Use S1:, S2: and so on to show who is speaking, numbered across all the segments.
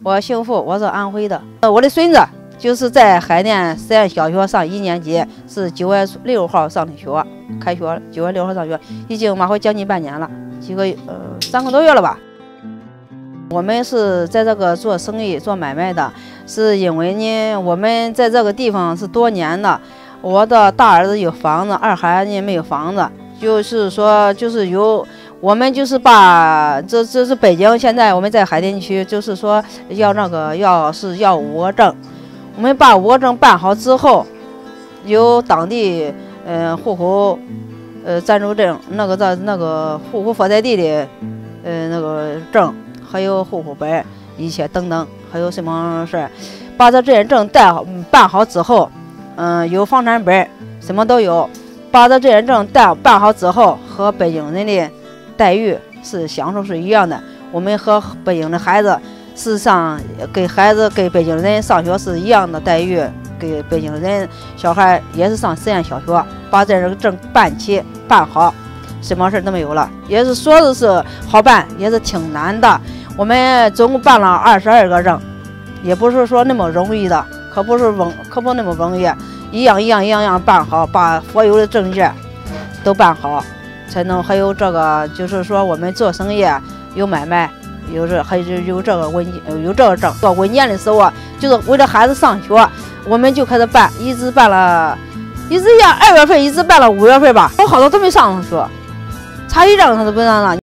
S1: 我姓付，我是安徽的。呃，我的孙子就是在海淀实验小学上一年级，是九月六号上的学，开学九月六号上学，已经马上将近半年了，几个呃三个多月了吧。我们是在这个做生意做买卖的，是因为呢，我们在这个地方是多年的。我的大儿子有房子，二孩子没有房子，就是说就是有。我们就是把这这是北京，现在我们在海淀区，就是说要那个要是要五证，我们把五证办好之后，有当地呃户口呃暂住证，那个在那个户口所在地的呃那个证，还有户口本一切等等，还有什么事，把这这些证带好办好之后，嗯，有房产本，什么都有，把这这些证带办好之后，和北京人的。待遇是享受是一样的，我们和北京的孩子，是上给孩子给北京人上学是一样的待遇，给北京人小孩也是上实验小学，把这个证办齐办好，什么事都没有了。也是说的是好办，也是挺难的。我们总共办了二十二个证，也不是说那么容易的，可不是容，可不那么容易，一样一样一样样办好，把所有的证件都办好。才能还有这个，就是说我们做生意有买卖，有这还有有这个文件，有这个证。做文件的时候，就是为了孩子上学，我们就开始办，一直办了，一直要二月份，一直办到五月份吧。我好多都没上学，差一张他都不让上。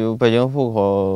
S2: 有北京户口。